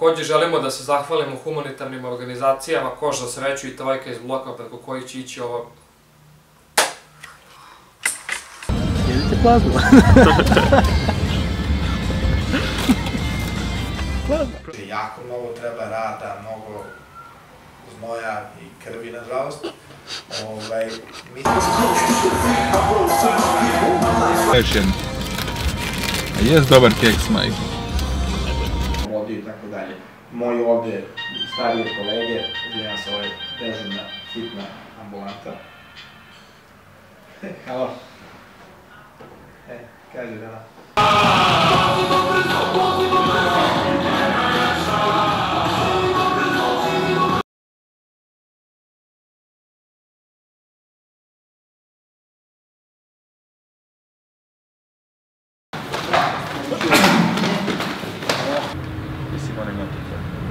Takođe želimo da se zahvalimo humanitarnim organizacijama Kož za sreću i Trojka iz bloka preko kojih će ići ova Jedite plazmu. Jako mnogo treba rada, mnogo znoja i krvi, nažalost. Ovaj, mi... Rečen. A jes dobar keks, majko. Moji ovde starije kolege, izvinjam se, ovaj dežurna hitna ambulanta. Halo. E, kaže da.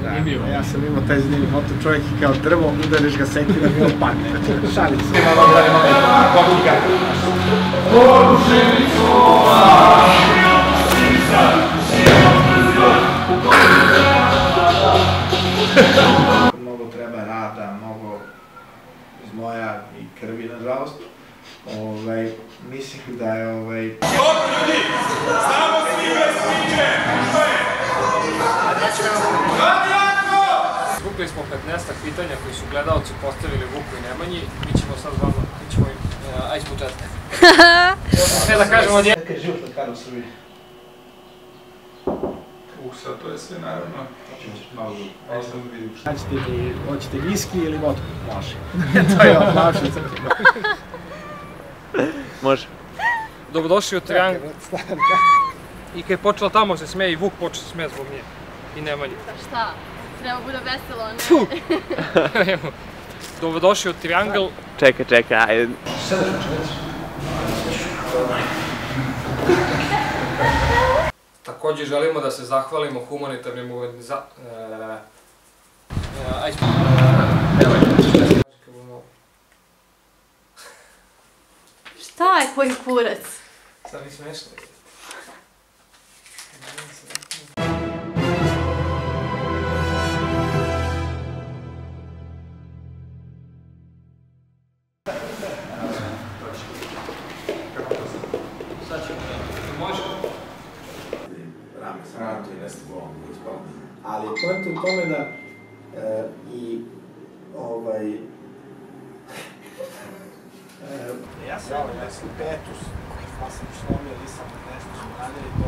Da, ja sam imao taj zanimljiv moto, čovjek je kao drvo, udariš ga sekirom i on padne. Šalim se. Mnogo treba rada, mnogo znoja i krvi, nažalost. Ovaj, mislim da je ovaj, Zvukli smo 15 pitanja koji su gledalci postavili Vuku i Nemanji. Mi ćemo sad vama, mi ćemo im, uh, aj s početka. Sve da kažemo od Kakav je život lekara u Srbiji? Uh, sad to je sve naravno. Malo Malo sam da vidim što. Hoćete li, hoćete viski ili vodku? Može. to je od naše. Može. Dobrodošli u Triangl. I kad je počela tamo se smeje i Vuk počeo se smeje zbog nje. I Nemanja. Pa šta? Treba bude veselo, ne? Dobrodošli u Triangl. Čekaj, čekaj, ajde. Takođe želimo da se zahvalimo humanitarnim organizacijama. Aj, Šta je koji kurac? Sad mi smešno. 13 golova ispalo. Ali pojenta u tome da e, i ovaj... E, ja sam ja, 25. Ja sam slomio, nisam nešto što radili.